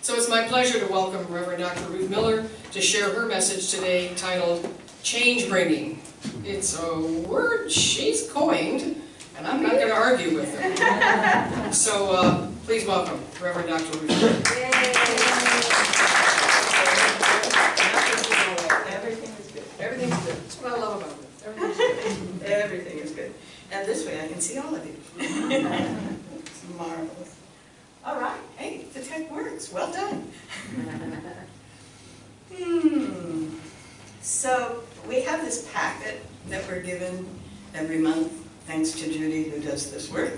So it's my pleasure to welcome Reverend Dr. Ruth Miller to share her message today titled Change Bringing. It's a word she's coined, and I'm not going to argue with her. So uh, please welcome Reverend Dr. Ruth Miller. Everything is good. Everything's good. That's what I love about it. Everything's good. Everything is good. And this way I can see all of you. It's marvelous. All right, hey, the tech works, well done. Hmm, so we have this packet that we're given every month, thanks to Judy who does this work,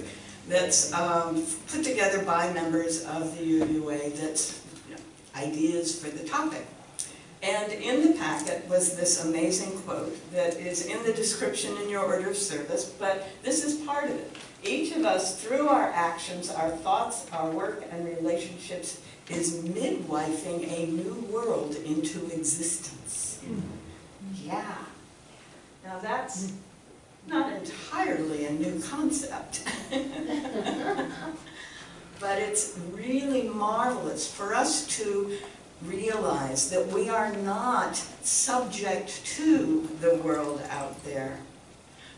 that's um, put together by members of the UUA that's you know, ideas for the topic. And in the packet was this amazing quote that is in the description in your order of service, but this is part of it. Each of us, through our actions, our thoughts, our work, and relationships, is midwifing a new world into existence. Yeah. Now that's not entirely a new concept. But it's really marvelous for us to realize that we are not subject to the world out there,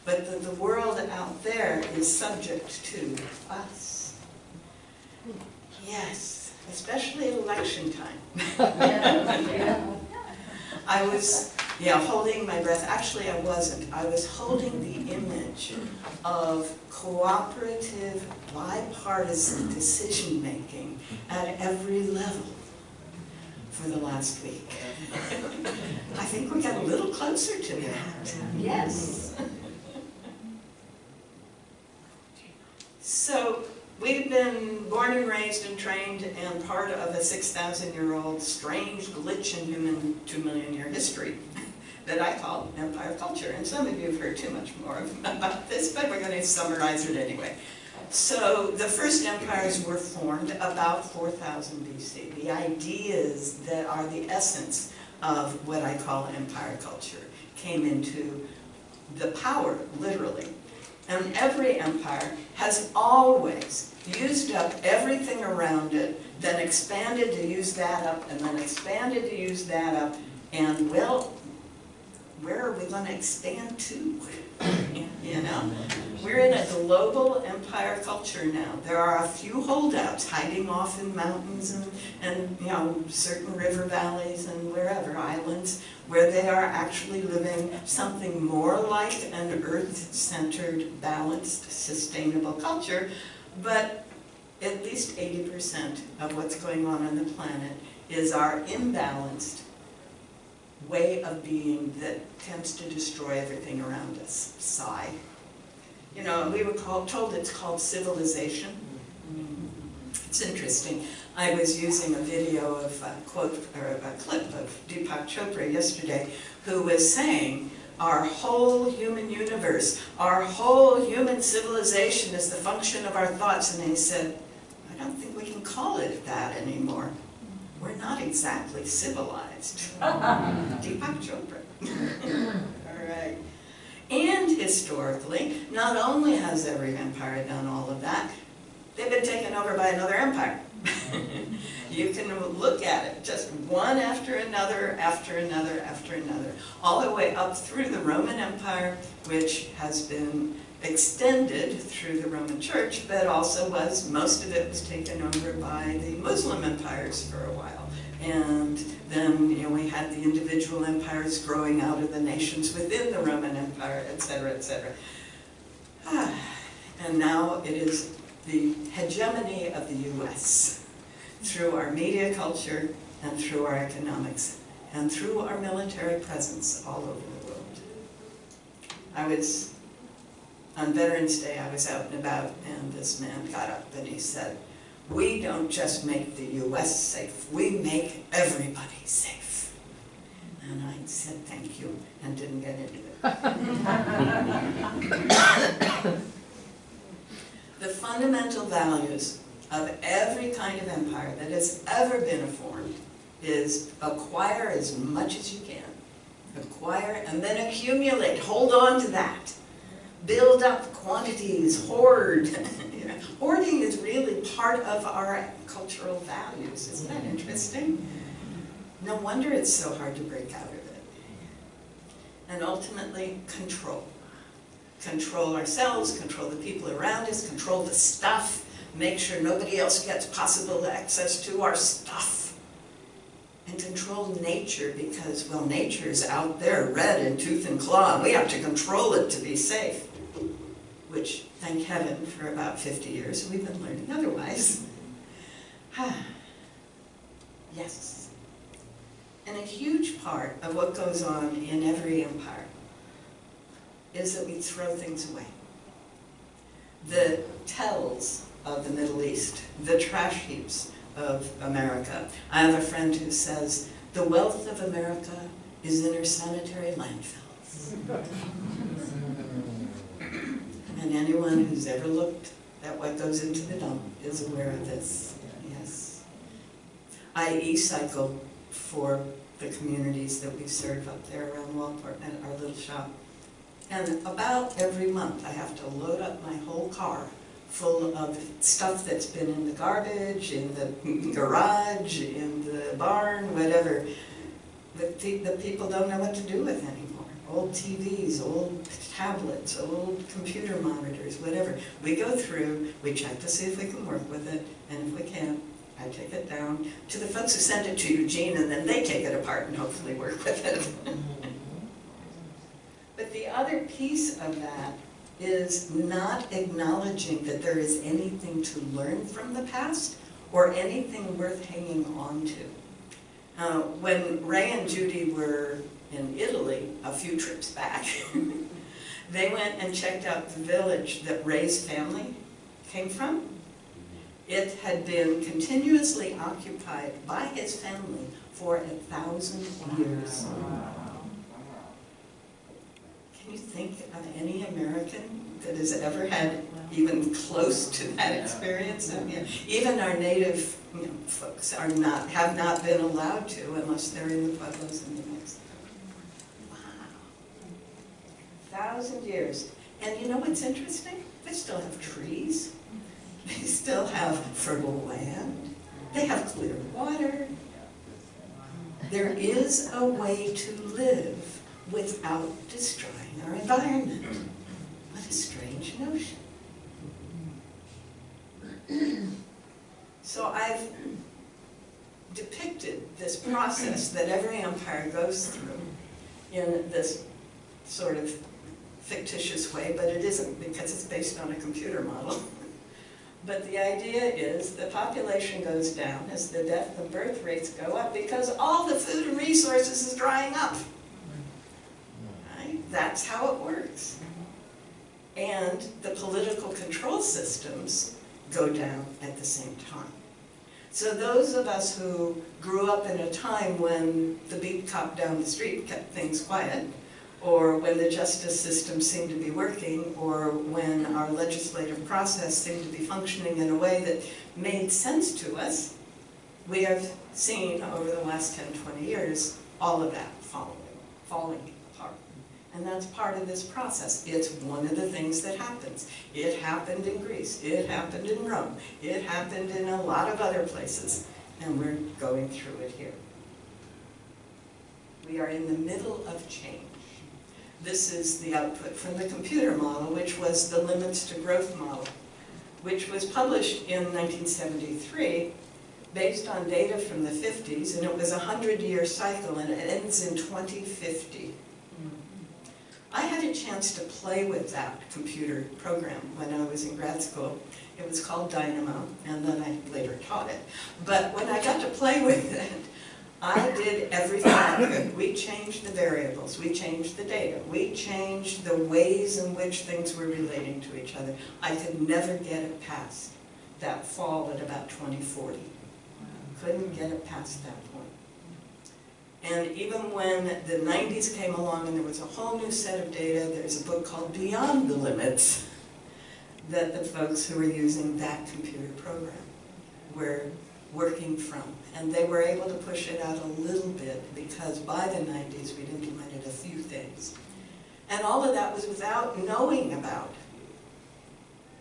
but that the world out there is subject to us. Yes, especially at election time. I was, yeah, holding my breath. Actually, I wasn't. I was holding the image of cooperative, bipartisan decision-making at every level for the last week. I think we got a little closer to that. Yes. So, we've been born and raised and trained and part of a 6,000-year-old strange glitch in human two-million-year history that I call empire culture. And some of you have heard too much more about this, but we're going to summarize it anyway. So the first empires were formed about 4000 BC. The ideas that are the essence of what I call empire culture came into the power, literally. And every empire has always used up everything around it, then expanded to use that up, and then expanded to use that up, and well, where are we going to expand to? You know, we're in a global empire culture now. There are a few holdouts hiding off in mountains and, and you know, certain river valleys and wherever, islands, where they are actually living something more like an earth-centered, balanced, sustainable culture. But at least 80% of what's going on on the planet is our imbalanced way of being that tends to destroy everything around us, psi. You know, we were called, told it's called civilization. It's interesting. I was using a video of a quote, or a clip of Deepak Chopra yesterday, who was saying, our whole human universe, our whole human civilization is the function of our thoughts. And he said, I don't think we can call it that anymore we're not exactly civilized. Deepak Chopra. all right. And historically, not only has every empire done all of that, they've been taken over by another empire. you can look at it, just one after another, after another, after another, all the way up through the Roman Empire, which has been extended through the Roman Church, but also was, most of it was taken over by the Muslim empires for a while. And then, you know, we had the individual empires growing out of the nations within the Roman Empire, et cetera, et cetera. Ah, and now it is the hegemony of the U.S. through our media culture and through our economics and through our military presence all over the world. I was on Veterans Day, I was out and about, and this man got up and he said, we don't just make the U.S. safe, we make everybody safe. And I said thank you and didn't get into it. the fundamental values of every kind of empire that has ever been formed is acquire as much as you can. Acquire and then accumulate. Hold on to that build up quantities, hoard. Hoarding is really part of our cultural values. Isn't that interesting? No wonder it's so hard to break out of it. And ultimately, control. Control ourselves, control the people around us, control the stuff, make sure nobody else gets possible access to our stuff. And control nature because, well, nature is out there, red in tooth and claw, and we have to control it to be safe. Which, thank heaven, for about 50 years, we've been learning otherwise. yes. And a huge part of what goes on in every empire is that we throw things away. The tells of the Middle East, the trash heaps of America. I have a friend who says, the wealth of America is in her sanitary landfills. and anyone who's ever looked at what goes into the dump is aware of this, yes. I e-cycle for the communities that we serve up there around Waldport and our little shop. And about every month, I have to load up my whole car full of stuff that's been in the garbage, in the garage, in the barn, whatever, that the, the people don't know what to do with anymore. Old TVs, old tablets, old computer monitors, whatever. We go through, we check to see if we can work with it, and if we can't, I take it down to the folks who send it to Eugene, and then they take it apart and hopefully work with it. but the other piece of that is not acknowledging that there is anything to learn from the past or anything worth hanging on to. Uh, when Ray and Judy were in Italy a few trips back, they went and checked out the village that Ray's family came from. It had been continuously occupied by his family for a thousand years. Can you think of any American that has ever had even close to that experience? I mean, even our native you know, folks are not, have not been allowed to unless they're in the Pueblos and New Mexico. Wow. Thousand years. And you know what's interesting? They still have trees. They still have fertile land. They have clear water. There is a way to live without destroying our environment. What a strange notion. So I've depicted this process that every empire goes through in this sort of fictitious way, but it isn't because it's based on a computer model. But the idea is the population goes down as the death and birth rates go up because all the food and resources is drying up. Right? That's how it works. And the political control systems go down at the same time. So those of us who grew up in a time when the beat cop down the street kept things quiet, or when the justice system seemed to be working, or when our legislative process seemed to be functioning in a way that made sense to us, we have seen over the last 10, 20 years, all of that falling, falling apart. And that's part of this process. It's one of the things that happens. It happened in Greece, it happened in Rome, it happened in a lot of other places, and we're going through it here. We are in the middle of change. This is the output from the computer model, which was the limits to growth model, which was published in 1973 based on data from the 50s, and it was a 100-year cycle, and it ends in 2050. I had a chance to play with that computer program when I was in grad school. It was called Dynamo, and then I later taught it. But when I got to play with it, I did everything I could. We changed the variables, we changed the data, we changed the ways in which things were relating to each other. I could never get it past that fall at about 2040. Couldn't get it past that point. And even when the 90s came along and there was a whole new set of data, there's a book called Beyond the Limits that the folks who were using that computer program were working from. And they were able to push it out a little bit because by the 90s we'd implemented a few things. And all of that was without knowing about,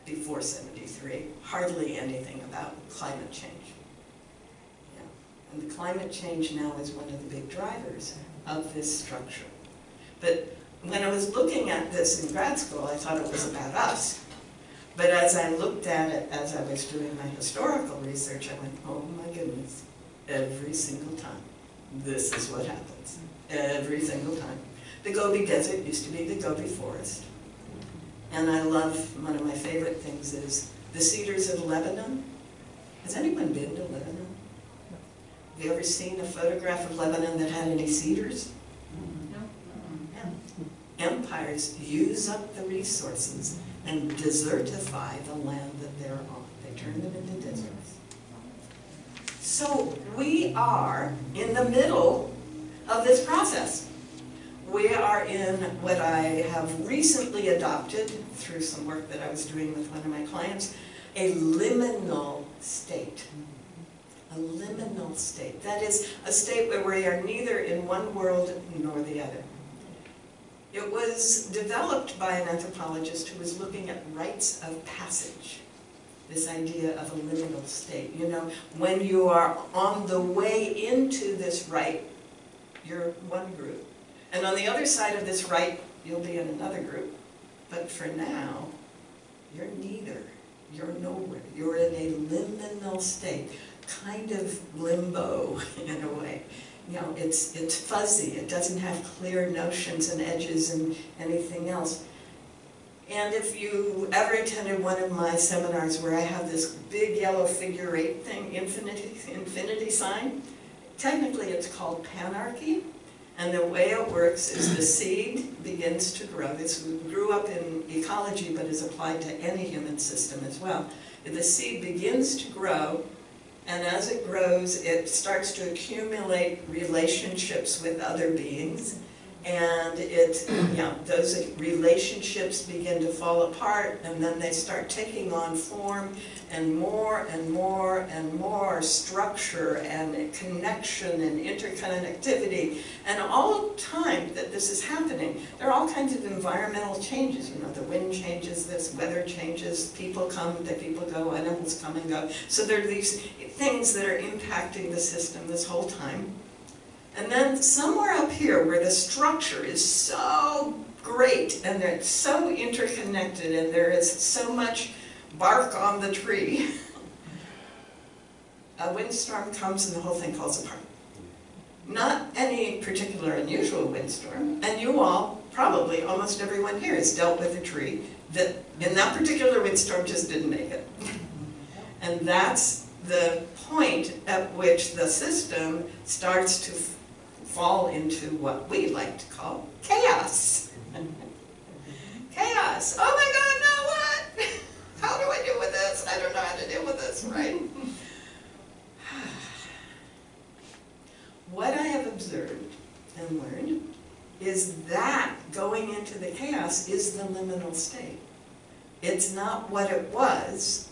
before 73, hardly anything about climate change. Yeah. And the climate change now is one of the big drivers of this structure. But when I was looking at this in grad school, I thought it was about us. But as I looked at it, as I was doing my historical research, I went, oh my goodness, every single time, this is what happens. Every single time. The Gobi Desert used to be the Gobi Forest. And I love, one of my favorite things is the cedars of Lebanon. Has anyone been to Lebanon? Have you ever seen a photograph of Lebanon that had any cedars? Yeah. Empires use up the resources and desertify the land that they're on. They turn them into deserts. So we are in the middle of this process. We are in what I have recently adopted through some work that I was doing with one of my clients, a liminal state. A liminal state. That is a state where we are neither in one world nor the other. It was developed by an anthropologist who was looking at rites of passage. This idea of a liminal state. You know, when you are on the way into this right, you're one group. And on the other side of this right, you'll be in another group. But for now, you're neither. You're nowhere. You're in a liminal state, kind of limbo in a way. You know, it's, it's fuzzy. It doesn't have clear notions and edges and anything else. And if you ever attended one of my seminars where I have this big yellow figure eight thing, infinity, infinity sign, technically it's called panarchy. And the way it works is the seed begins to grow. This grew up in ecology but is applied to any human system as well. The seed begins to grow and as it grows it starts to accumulate relationships with other beings and it, you know, those relationships begin to fall apart and then they start taking on form and more and more and more structure and connection and interconnectivity. And all the time that this is happening, there are all kinds of environmental changes. You know, the wind changes, this weather changes, people come, the people go, animals come and go. So there are these things that are impacting the system this whole time. And then somewhere up here where the structure is so great and it's so interconnected and there is so much bark on the tree, a windstorm comes and the whole thing falls apart. Not any particular unusual windstorm, and you all, probably almost everyone here has dealt with a tree that in that particular windstorm just didn't make it. And that's the point at which the system starts to fall into what we like to call chaos. chaos. Oh my God, now what? How do I deal with this? I don't know how to deal with this, right? what I have observed and learned is that going into the chaos is the liminal state. It's not what it was,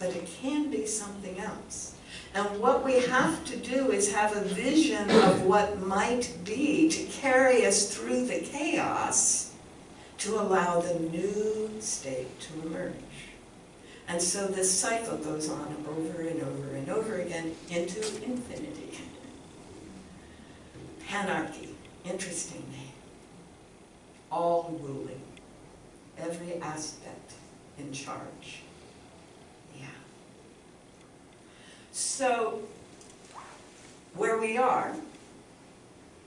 but it can be something else. And what we have to do is have a vision of what might be to carry us through the chaos to allow the new state to emerge. And so this cycle goes on over and over and over again into infinity. Panarchy, interesting name. All ruling, every aspect in charge. So where we are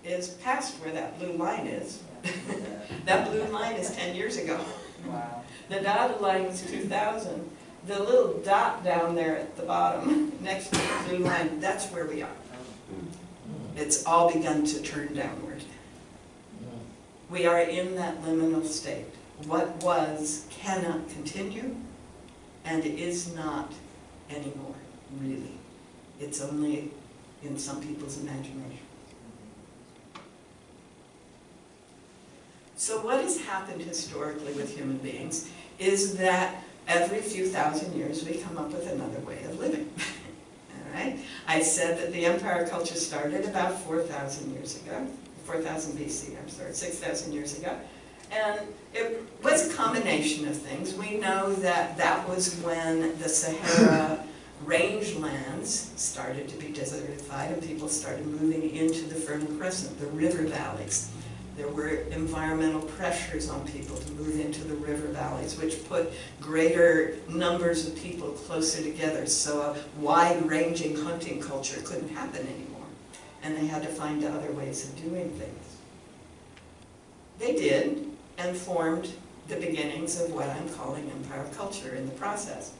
is past where that blue line is. that blue line is 10 years ago. Wow. The dotted line was 2000. The little dot down there at the bottom, next to the blue line, that's where we are. Hmm. It's all begun to turn downward. We are in that liminal state. What was cannot continue and is not anymore, really. It's only in some people's imagination. So what has happened historically with human beings is that every few thousand years we come up with another way of living. All right? I said that the empire culture started about 4,000 years ago, 4,000 BC, I'm sorry, 6,000 years ago. And it was a combination of things. We know that that was when the Sahara rangeland lands started to be desertified and people started moving into the Fertile Crescent, the river valleys. There were environmental pressures on people to move into the river valleys, which put greater numbers of people closer together, so a wide-ranging hunting culture couldn't happen anymore. And they had to find other ways of doing things. They did, and formed the beginnings of what I'm calling empire culture in the process.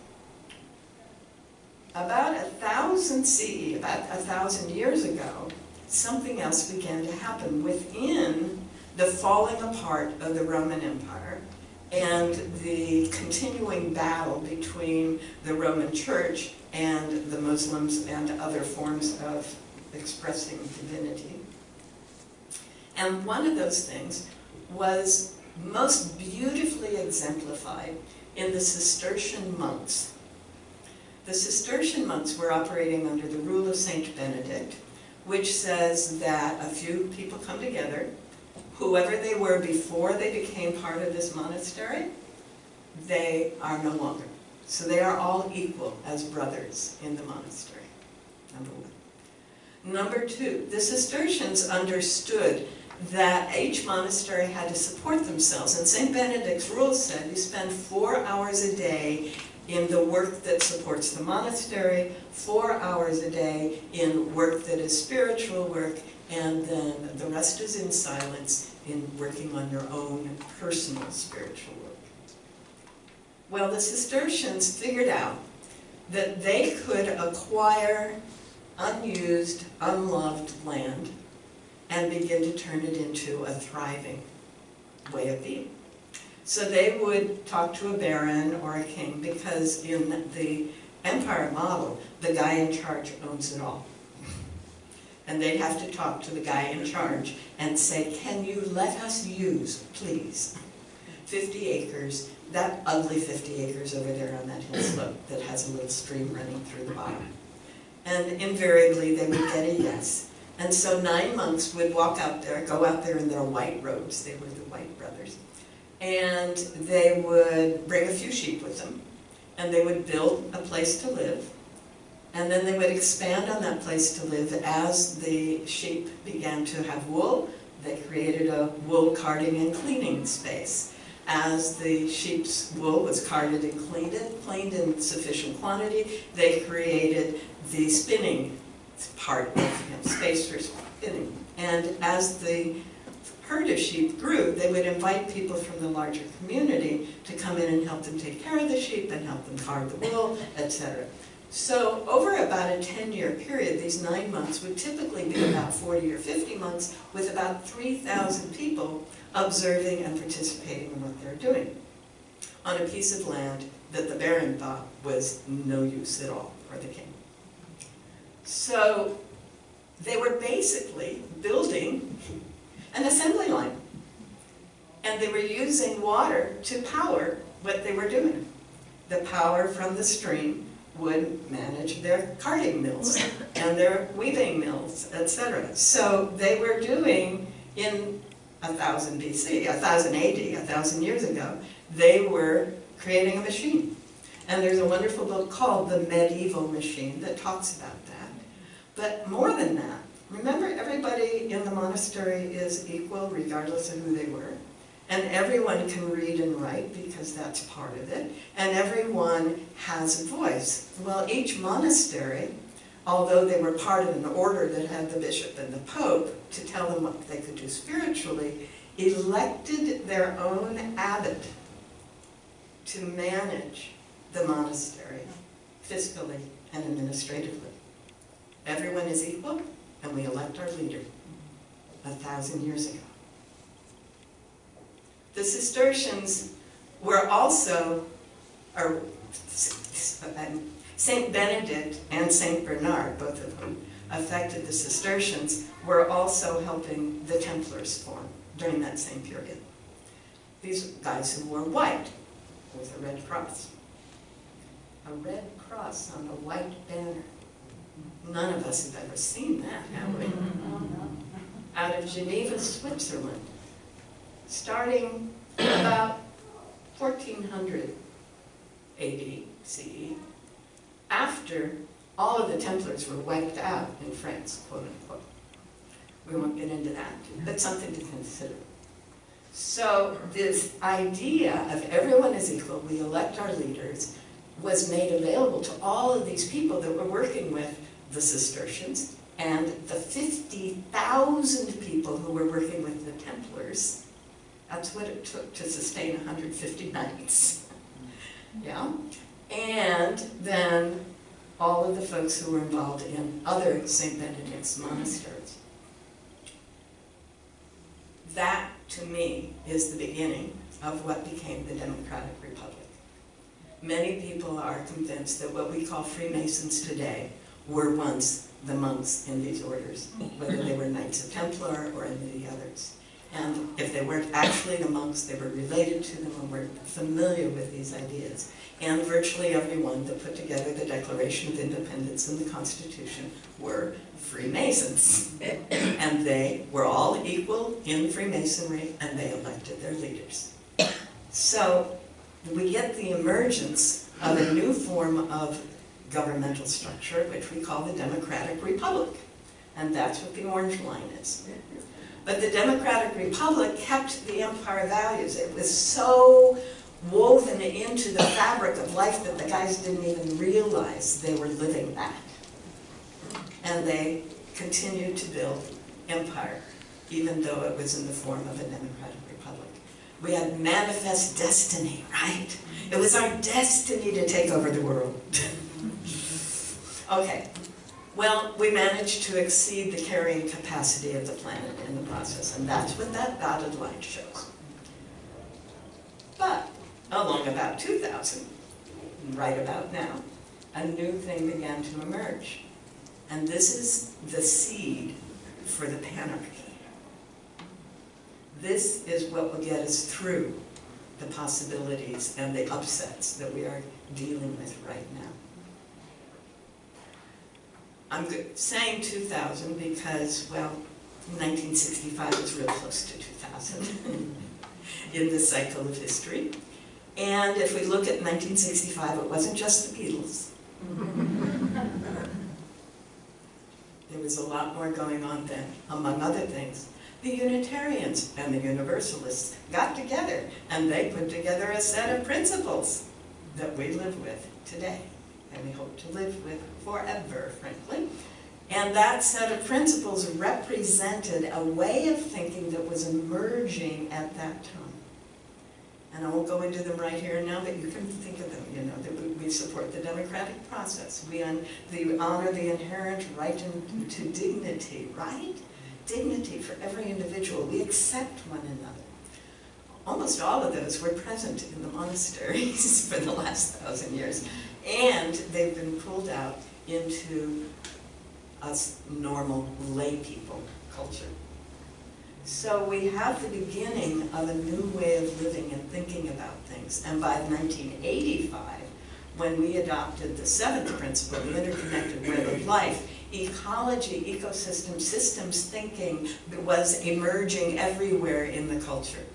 About a thousand CE, about a thousand years ago, something else began to happen within the falling apart of the Roman Empire and the continuing battle between the Roman Church and the Muslims and other forms of expressing divinity. And one of those things was most beautifully exemplified in the Cistercian monks. The Cistercian monks were operating under the rule of Saint Benedict, which says that a few people come together, whoever they were before they became part of this monastery, they are no longer. So they are all equal as brothers in the monastery, number one. Number two, the Cistercians understood that each monastery had to support themselves. And St. Benedict's rule said you spend four hours a day in the work that supports the monastery, four hours a day in work that is spiritual work, and then the rest is in silence in working on your own personal spiritual work. Well, the Cistercians figured out that they could acquire unused, unloved land and begin to turn it into a thriving way of being. So they would talk to a baron or a king because in the empire model, the guy in charge owns it all. And they'd have to talk to the guy in charge and say, can you let us use, please, 50 acres, that ugly 50 acres over there on that hill slope that has a little stream running through the bottom. And invariably they would get a yes. And so nine monks would walk out there, go out there in their white robes, they were the white brothers, and they would bring a few sheep with them, and they would build a place to live, and then they would expand on that place to live as the sheep began to have wool, they created a wool carding and cleaning space. As the sheep's wool was carded and cleaned, cleaned in sufficient quantity, they created the spinning part of you know, space for spinning. And as the herd of sheep grew, they would invite people from the larger community to come in and help them take care of the sheep and help them card the wool, etc. So over about a 10-year period, these nine months would typically be about 40 or 50 months with about 3,000 people observing and participating in what they're doing on a piece of land that the Baron thought was no use at all for the king. So they were basically building an assembly line. And they were using water to power what they were doing. The power from the stream would manage their carding mills and their weaving mills, etc. So they were doing in 1000 BC, 1000 AD, 1000 years ago, they were creating a machine. And there's a wonderful book called The Medieval Machine that talks about that. But more than that, remember everybody in the monastery is equal regardless of who they were. And everyone can read and write because that's part of it. And everyone has a voice. Well, each monastery, although they were part of an order that had the bishop and the pope to tell them what they could do spiritually, elected their own abbot to manage the monastery fiscally and administratively. Everyone is equal, and we elect our leader a thousand years ago. The Cistercians were also, or Saint Benedict and Saint Bernard, both of whom affected the Cistercians, were also helping the Templars form during that same period. These guys who wore white with a red cross. A red cross on a white banner. None of us have ever seen that, have we? Mm-hmm. Out of Geneva, Switzerland, starting about 1400 AD CE, after all of the Templars were wiped out in France, quote unquote. We won't get into that, but something to consider. So this idea of everyone is equal, we elect our leaders, was made available to all of these people that we're working with the Cistercians and the 50,000 people who were working with the Templars. That's what it took to sustain 150 knights. Yeah? And then all of the folks who were involved in other St. Benedict's monasteries. That, to me, is the beginning of what became the Democratic Republic. Many people are convinced that what we call Freemasons today were once the monks in these orders, whether they were Knights of Templar or any of the others. And if they weren't actually the monks, they were related to them and were familiar with these ideas. And virtually everyone that put together the Declaration of Independence and the Constitution were Freemasons. And they were all equal in Freemasonry and they elected their leaders. So we get the emergence of a new form of governmental structure, which we call the Democratic Republic. And that's what the orange line is. But the Democratic Republic kept the empire values. It was so woven into the fabric of life that the guys didn't even realize they were living that. And they continued to build empire, even though it was in the form of a democratic republic. We had manifest destiny, right? It was our destiny to take over the world. okay, well, we managed to exceed the carrying capacity of the planet in the process, and that's what that dotted line shows. But along about 2000, right about now, a new thing began to emerge. And this is the seed for the panarchy. This is what will get us through the possibilities and the upsets that we are dealing with right now. I'm saying 2000 because, well, 1965 is real close to 2000 in the cycle of history. And if we look at 1965, it wasn't just the Beatles. there was a lot more going on then, among other things. The Unitarians and the Universalists got together and they put together a set of principles that we live with today and we hope to live with forever, frankly. And that set of principles represented a way of thinking that was emerging at that time. And I won't go into them right here and now, but you can think of them, you know, that we, support the democratic process. We, un, we honor the inherent right in, to dignity, right? Dignity for every individual. We accept one another. Almost all of those were present in the monasteries for the last thousand years. And they've been pulled out into us normal lay people culture. So we have the beginning of a new way of living and thinking about things. And by 1985, when we adopted the seventh principle, the interconnected web of life, ecology, ecosystem, systems thinking was emerging everywhere in the culture.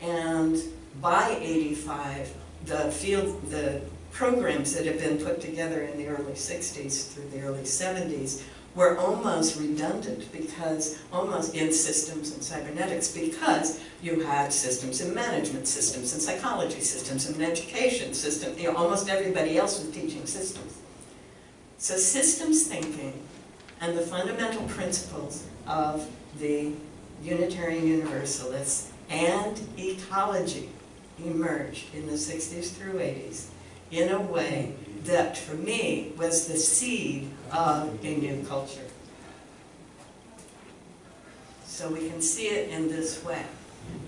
And by 85, the field, the programs that had been put together in the early 60s through the early 70s were almost redundant because almost in systems and cybernetics because you had systems and management systems and psychology systems and education systems. You know, almost everybody else was teaching systems. So systems thinking and the fundamental principles of the Unitarian Universalists and ecology emerged in the 60s through 80s in a way that, for me, was the seed of new culture. So we can see it in this way.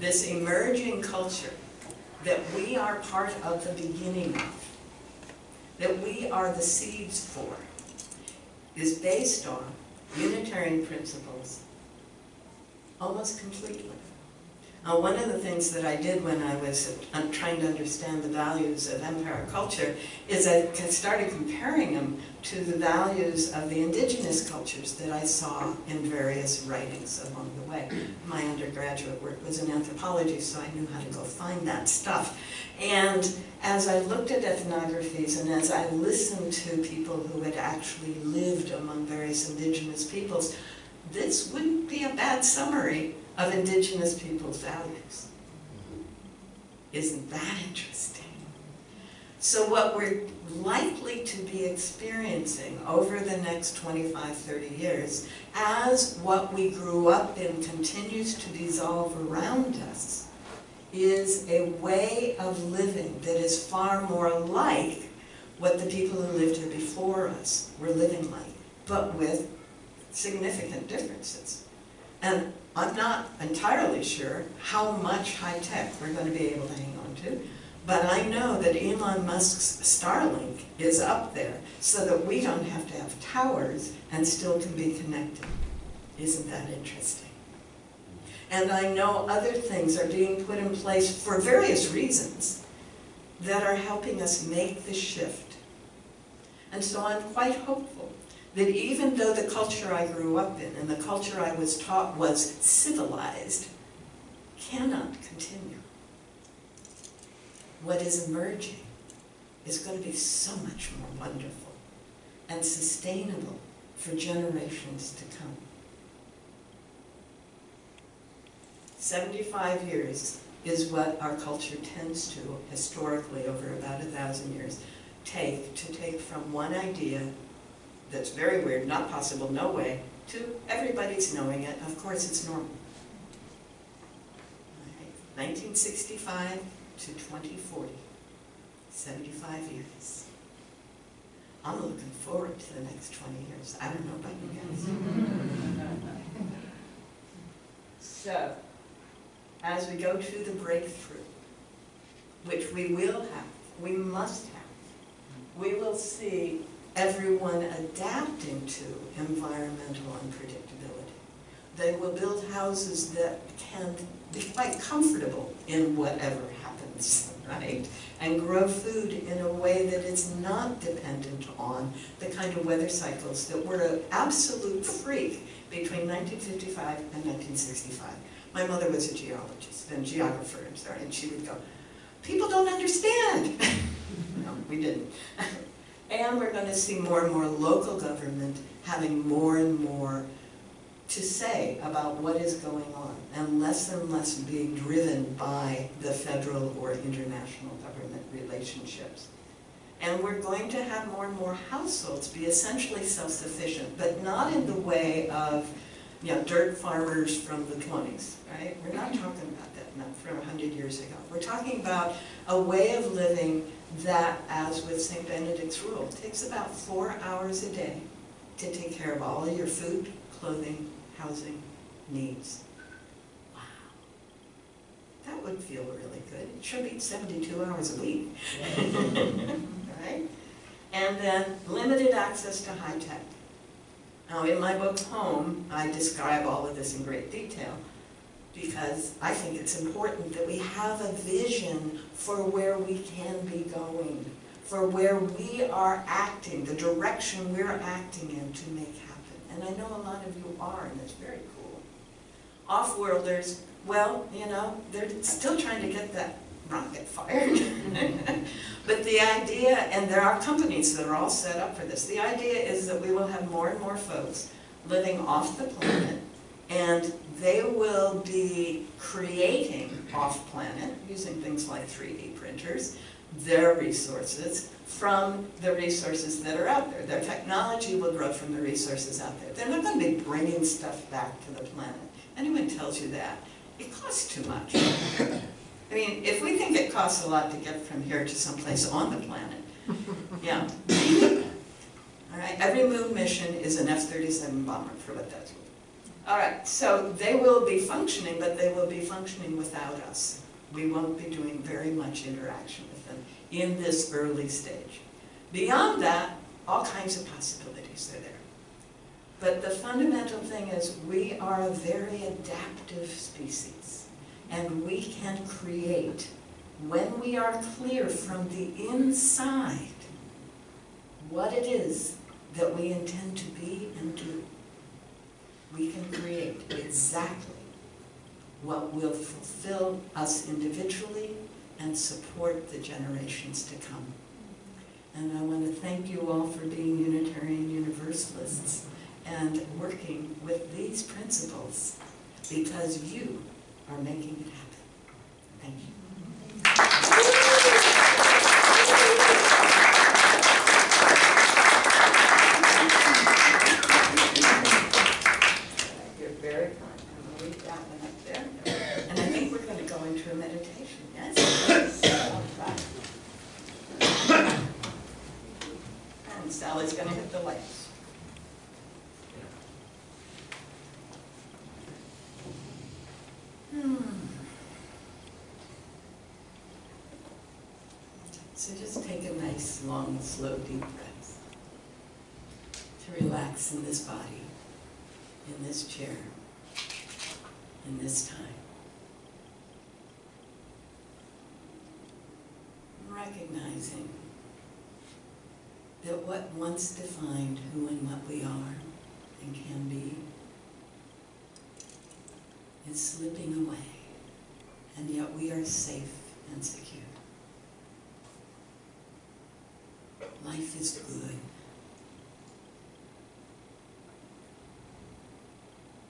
This emerging culture that we are part of the beginning of, that we are the seeds for, is based on Unitarian principles almost completely. Uh, one of the things that I did when I was uh, trying to understand the values of empire culture is I started comparing them to the values of the indigenous cultures that I saw in various writings along the way. My undergraduate work was in anthropology, so I knew how to go find that stuff. And as I looked at ethnographies and as I listened to people who had actually lived among various indigenous peoples, this wouldn't be a bad summary of indigenous people's values. Isn't that interesting? So what we're likely to be experiencing over the next 25, 30 years, as what we grew up in continues to dissolve around us, is a way of living that is far more like what the people who lived here before us were living like, but with significant differences. And I'm not entirely sure how much high tech we're going to be able to hang on to, but I know that Elon Musk's Starlink is up there so that we don't have to have towers and still can be connected. Isn't that interesting? And I know other things are being put in place for various reasons that are helping us make the shift. And so I'm quite hopeful that even though the culture I grew up in and the culture I was taught was civilized, cannot continue. What is emerging is going to be so much more wonderful and sustainable for generations to come. 75 years is what our culture tends to, historically, over about a thousand years, take to take from one idea that's very weird, not possible, no way, to everybody's knowing it, of course it's normal. 1965 to 2040, 75 years. I'm looking forward to the next 20 years. I don't know about you guys. so, as we go to the breakthrough, which we will have, we must have, we will see everyone adapting to environmental unpredictability. They will build houses that can be quite comfortable in whatever happens, right? And grow food in a way that is not dependent on the kind of weather cycles that were an absolute freak between 1955 and 1965. My mother was a geologist and geographer, I'm sorry, and she would go, people don't understand. no, we didn't. And we're going to see more and more local government having more and more to say about what is going on, and less and less being driven by the federal or international government relationships. And we're going to have more and more households be essentially self-sufficient, but not in the way of you know, dirt farmers from the 20s, right? We're not talking about that from 100 years ago. We're talking about a way of living that, as with St. Benedict's rule, takes about four hours a day to take care of all of your food, clothing, housing needs. Wow. That would feel really good. It should be 72 hours a week. right? And then limited access to high tech. Now in my book Home, I describe all of this in great detail because I think it's important that we have a vision for where we can be going, for where we are acting, the direction we're acting in to make happen. And I know a lot of you are, and it's very cool. Off-worlders, well, you know, they're still trying to get that rocket fired. but the idea, and there are companies that are all set up for this, the idea is that we will have more and more folks living off the planet and they will be creating off-planet, using things like 3D printers, their resources from the resources that are out there. Their technology will grow from the resources out there. They're not going to be bringing stuff back to the planet. Anyone tells you that, it costs too much. I mean, if we think it costs a lot to get from here to someplace on the planet, yeah. All right, every moon mission is an F-37 bomber for what that's worth. All right, so they will be functioning, but they will be functioning without us. We won't be doing very much interaction with them in this early stage. Beyond that, all kinds of possibilities are there. But the fundamental thing is we are a very adaptive species. And we can create, when we are clear from the inside, what it is that we intend to be and do. We can create exactly what will fulfill us individually and support the generations to come. And I want to thank you all for being Unitarian Universalists and working with these principles because you are making it happen. Thank you. You're very kind. I'm going to leave that one up there. And I think we're going to go into a meditation, yes? All right. And Sally's going to hit the lights. Hmm. So just take a nice, long, slow, deep breath to relax in this body, in this chair, in this time. Recognizing that what once defined who and what we are and can be is slipping away, and yet we are safe and secure. Life is good.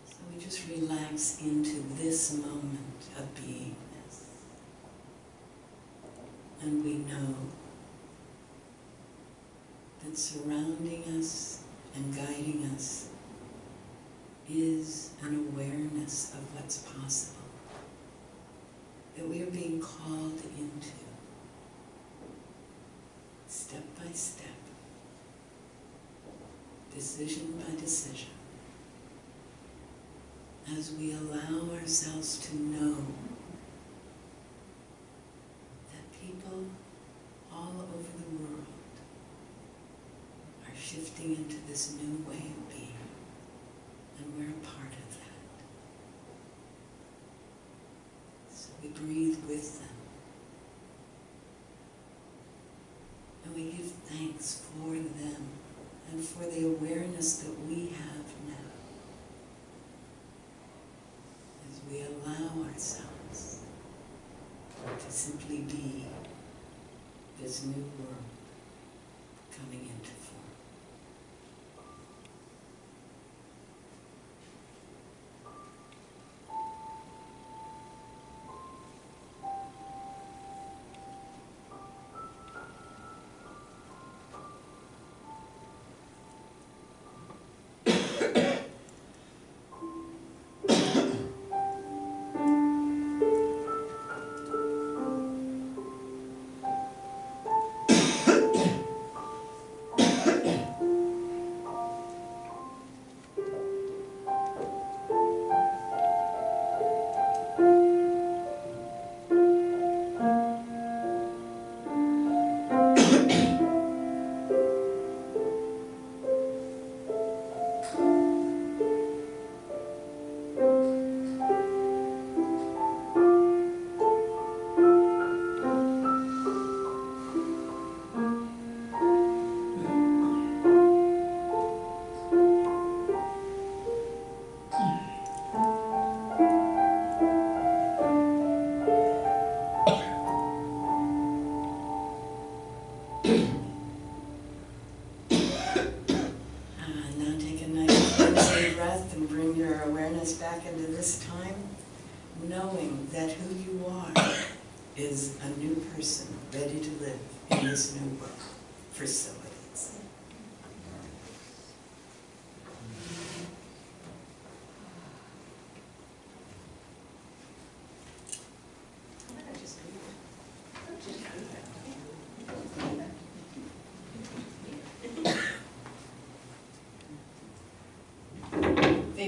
So we just relax into this moment of beingness. And we know that surrounding us and guiding us is an awareness of what's possible, that we are being called into step by step, decision by decision, as we allow ourselves to know that people all over the world are shifting into this new way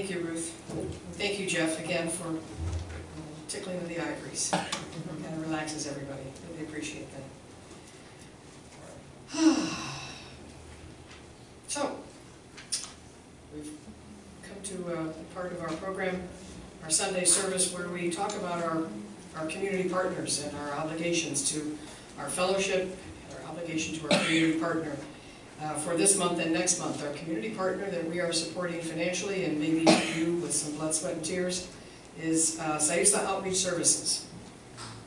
Thank you, Ruth. Thank you, Jeff, again, for tickling the ivories. Kind of relaxes everybody. Really appreciate that. So, we've come to uh, a part of our program our Sunday service where we talk about our, our community partners and our obligations to our fellowship, and our obligation to our community partner. Uh, for this month and next month, our community partner that we are supporting financially and maybe you with some blood, sweat, and tears is uh, Siuslaw Outreach Services.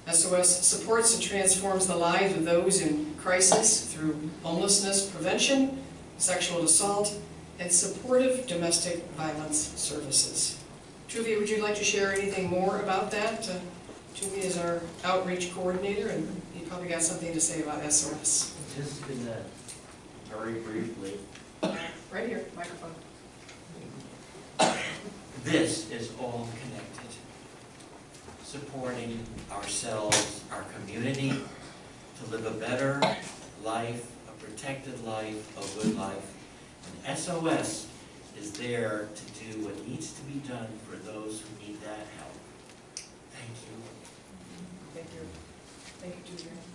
SOS supports and transforms the lives of those in crisis through homelessness prevention, sexual assault, and supportive domestic violence services. Truvia, would you like to share anything more about that? Uh, Truvia is our outreach coordinator, and you probably got something to say about SOS. Just that, very briefly, Right here, microphone. this is all connected. Supporting ourselves, our community, to live a better life, a protected life, a good life. And SOS is there to do what needs to be done for those who need that help. Thank you. Thank you. Thank you, Truvia.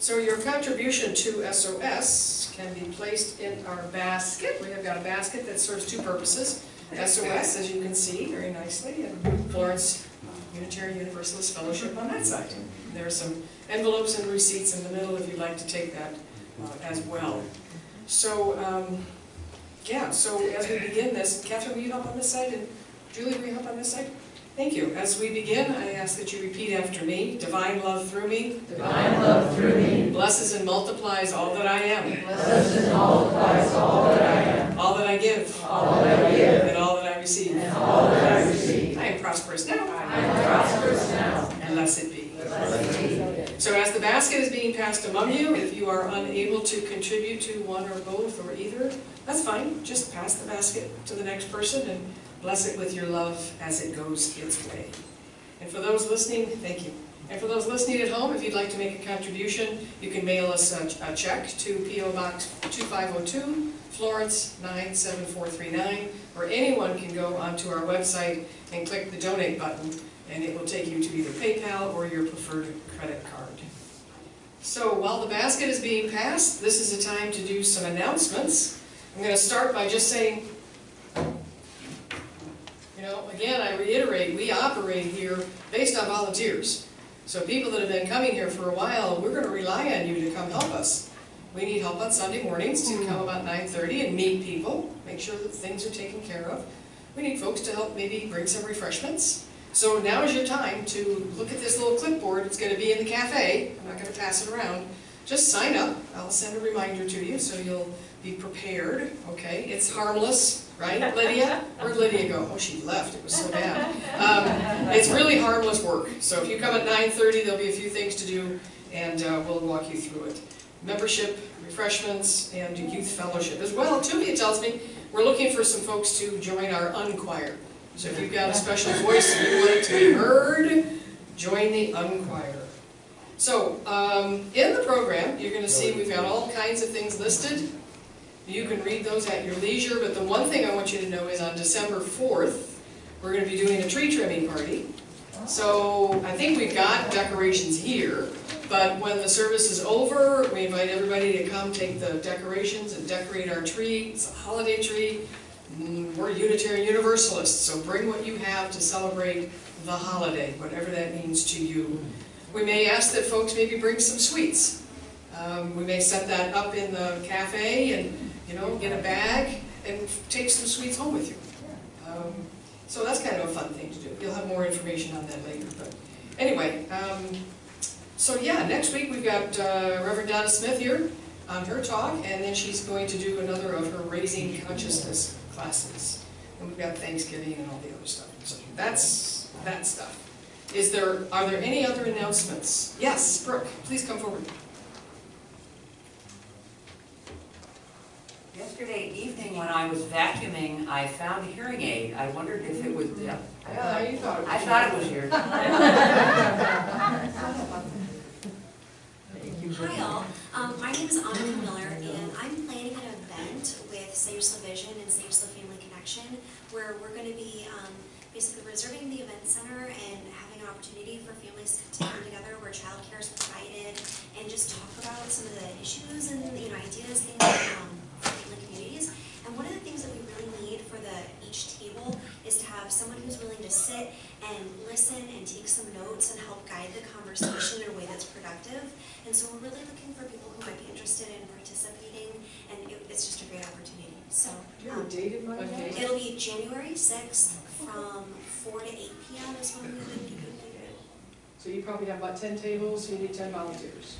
So your contribution to SOS can be placed in our basket. We have got a basket that serves two purposes. SOS, as you can see very nicely, and Florence Unitarian Universalist Fellowship on that side. There are some envelopes and receipts in the middle if you'd like to take that uh, as well. So, um, yeah, so as we begin this, Catherine, will you help on this side, and Julie, will you help on this side? Thank you. As we begin, I ask that you repeat after me. Divine love through me. Divine love through me, Blesses and multiplies all that I am. blesses and multiplies all that I am, All that I give. all that I give, And all that I receive. and all that I receive. I am prosperous now. I am prosperous now, And blessed be. blessed be. So as the basket is being passed among you, if you are unable to contribute to one or both or either, that's fine. Just pass the basket to the next person and bless it with your love as it goes its way. And for those listening, thank you. And for those listening at home, if you'd like to make a contribution, you can mail us a, a check to P.O. Box 2502, Florence 97439, or anyone can go onto our website and click the donate button, and it will take you to either PayPal or your preferred credit card. So while the basket is being passed, this is a time to do some announcements. I'm going to start by just saying, you know, again, I reiterate, we operate here based on volunteers. So people that have been coming here for a while, we're going to rely on you to come help us. We need help on Sunday mornings to come hmm. about 9:30 and meet people, make sure that things are taken care of. We need folks to help maybe bring some refreshments. So now is your time to look at this little clipboard, it's gonna be in the cafe, I'm not gonna pass it around. Just sign up, I'll send a reminder to you, so you'll be prepared, okay? It's harmless, right, Lydia? Where'd Lydia go? Oh, she left, it was so bad. Um, It's really harmless work, so if you come at nine thirty, there'll be a few things to do, and uh, we'll walk you through it. Membership, refreshments, and youth fellowship. As well, Tuvia tells me, we're looking for some folks to join our unchoir. So if you've got a special voice and you want it to be heard, join the unchoir. So, um, in the program, you're gonna see we've got all kinds of things listed. You can read those at your leisure, but the one thing I want you to know is on December fourth, we're gonna be doing a tree trimming party. So, I think we've got decorations here, but when the service is over, we invite everybody to come take the decorations and decorate our tree. It's a holiday tree. Mm, We're Unitarian Universalists, so bring what you have to celebrate the holiday, whatever that means to you. We may ask that folks maybe bring some sweets. Um, we may set that up in the cafe and, you know, get a bag and take some sweets home with you. Um, So that's kind of a fun thing to do. You'll have more information on that later, but anyway, um, so yeah, next week we've got uh, Reverend Donna Smith here on her talk, and then she's going to do another of her Raising Consciousness classes. And we've got Thanksgiving and all the other stuff. So that's that stuff. Is there, are there any other announcements? Yes, Brooke, please come forward. Yesterday evening, when I was vacuuming, I found a hearing aid. I wondered if it was, yeah. I thought- you thought I thought it was yours. Hi all, um, my name is Anna Miller and I'm planning an event with Siuslaw Vision and Siuslaw Family Connection where we're gonna be, um, basically reserving the event center and having an opportunity for families to come together where childcare is provided and just talk about some of the issues and, you know, ideas, things, um, for family communities. And one of the things that we really need for the, each table is to have someone who's willing to sit and listen and take some notes and help guide the conversation in a way that's productive. And so we're really looking for people who might be interested in participating, and it, it's just a great opportunity. So, Do you have a um, date in mind? Okay. it'll be January sixth from four to eight P M is when we would do it. So you probably have about ten tables, so you need ten volunteers.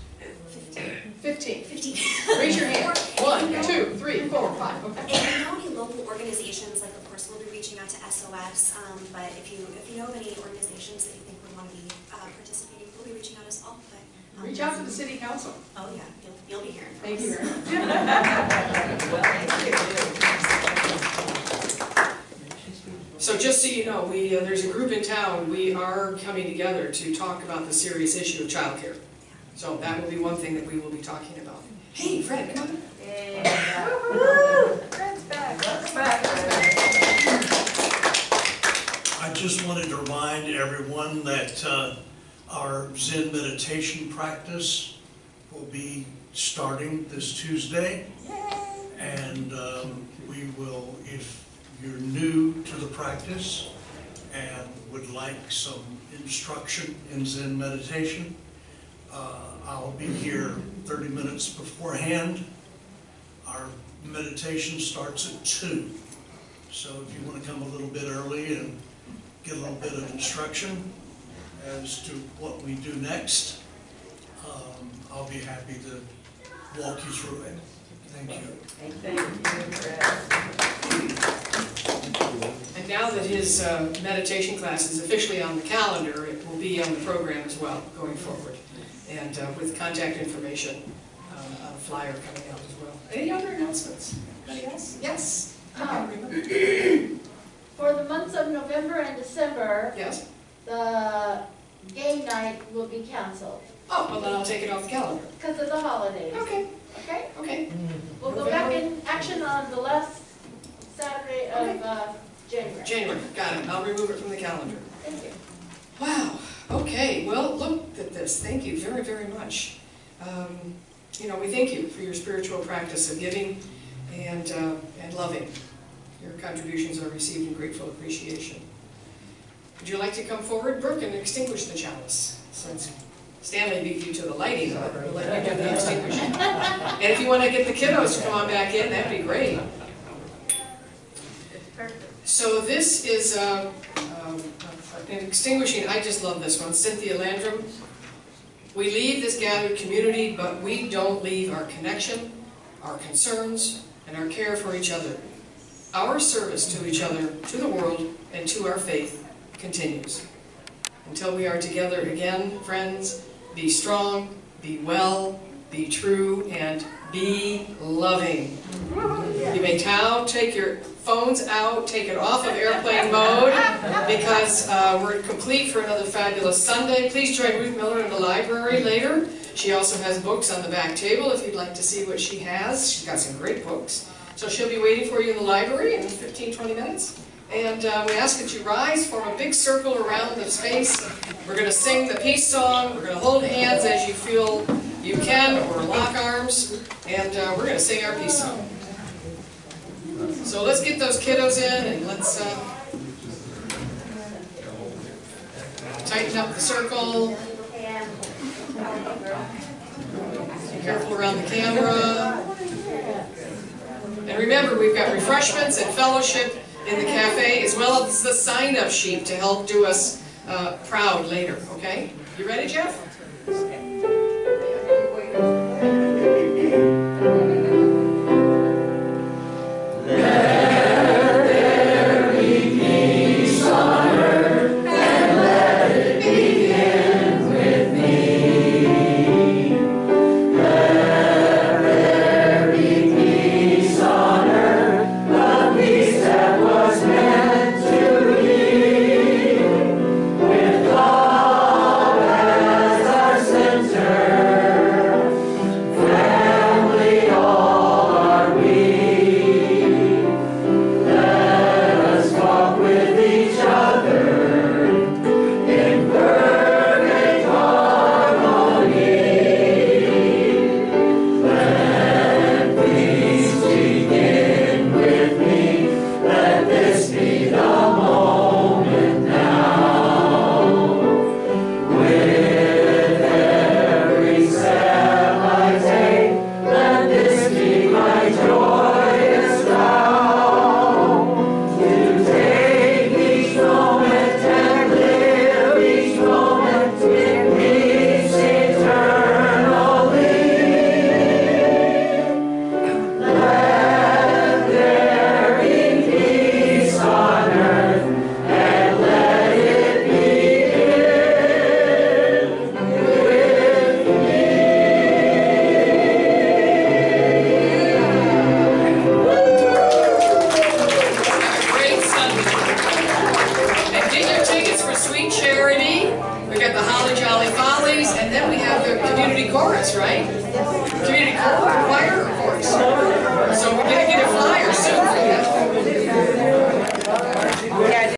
Fifteen. Fifteen. Fifteen. Raise your hand. One, two, three, four, five, okay. And if you know any local organizations, like of course we'll be reaching out to SOS, um, but if you, if you know of any organizations that you think would want to be, uh, participating, we'll be reaching out as well, but. um, Reach out to the city council. Oh, yeah, you'll, you'll be hearing from Thank us. you very much. Well, thank you. So just so you know, we, uh, there's a group in town, we are coming together to talk about the serious issue of childcare. So that will be one thing that we will be talking about. Hey, Fred, come on. Hey. Fred's back. Fred's back. I just wanted to remind everyone that uh, our Zen meditation practice will be starting this Tuesday. And um, we will, if you're new to the practice and would like some instruction in Zen meditation, uh, I'll be here 30 minutes beforehand. Our meditation starts at 2. So if you want to come a little bit early and get a little bit of instruction as to what we do next, um, I'll be happy to walk you through it. Thank you. Thank you. That his uh, meditation class is officially on the calendar, it will be on the program as well going forward. And uh, with contact information on a flyer coming out as well. Any other announcements? Anybody else? Yes? Um, For the months of November and December, Yes? the game night will be canceled Oh, well then I'll take it off the calendar. because of the holidays, Okay, okay? okay. We'll go back in action on the last Saturday of uh, January. January, got it. I'll remove it from the calendar. Thank you. Wow, okay, well, look at this, thank you very, very much. Um, You know, we thank you for your spiritual practice of giving and, uh, and loving. Your contributions are received in grateful appreciation. Would you like to come forward, Brooke, and extinguish the chalice? Since Stanley beat you to the lighting, but we'll let you do the extinguishing. And if you want to get the kiddos to come on back in, that'd be great. So this is uh, um, an extinguishing, I just love this one, Cynthia Landrum. We leave this gathered community, but we don't leave our connection, our concerns, and our care for each other. Our service to each other, to the world, and to our faith continues. Until we are together again, friends, be strong, be well, be true, and be loving. You may now take your phones out, take it off of airplane mode, because uh, we're complete for another fabulous Sunday. Please join Ruth Miller in the library later. She also has books on the back table if you'd like to see what she has. She's got some great books. So she'll be waiting for you in the library in 15, 20 minutes. And uh, we ask that you rise, form a big circle around the space. We're going to sing the peace song. We're going to hold hands as you feel you can, or lock arms. And uh, we're going to sing our peace song. So let's get those kiddos in and let's uh, tighten up the circle. Be careful around the camera. And remember, we've got refreshments and fellowship in the cafe, as well as the sign-up sheet to help do us uh, proud later, okay? You ready, Jeff?